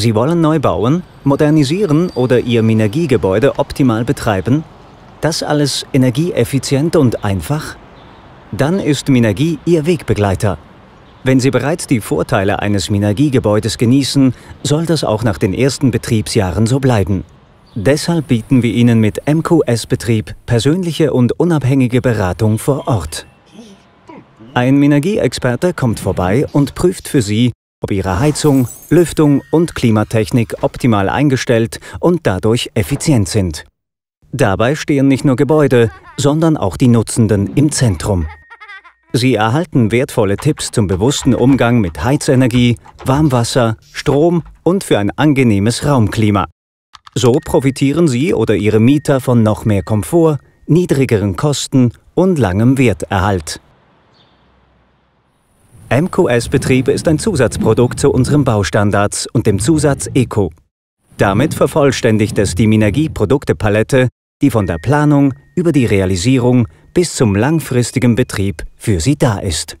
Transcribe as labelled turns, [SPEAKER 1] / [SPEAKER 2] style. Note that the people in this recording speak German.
[SPEAKER 1] Sie wollen neu bauen, modernisieren oder Ihr Minergiegebäude optimal betreiben? Das alles energieeffizient und einfach? Dann ist Minergie Ihr Wegbegleiter. Wenn Sie bereits die Vorteile eines Minergiegebäudes genießen, soll das auch nach den ersten Betriebsjahren so bleiben. Deshalb bieten wir Ihnen mit MQS-Betrieb persönliche und unabhängige Beratung vor Ort. Ein Minergieexperte kommt vorbei und prüft für Sie, ob Ihre Heizung, Lüftung und Klimatechnik optimal eingestellt und dadurch effizient sind. Dabei stehen nicht nur Gebäude, sondern auch die Nutzenden im Zentrum. Sie erhalten wertvolle Tipps zum bewussten Umgang mit Heizenergie, Warmwasser, Strom und für ein angenehmes Raumklima. So profitieren Sie oder Ihre Mieter von noch mehr Komfort, niedrigeren Kosten und langem Werterhalt. MQS-Betrieb ist ein Zusatzprodukt zu unseren Baustandards und dem Zusatz Eco. Damit vervollständigt es die Minergie-Produktepalette, die von der Planung über die Realisierung bis zum langfristigen Betrieb für Sie da ist.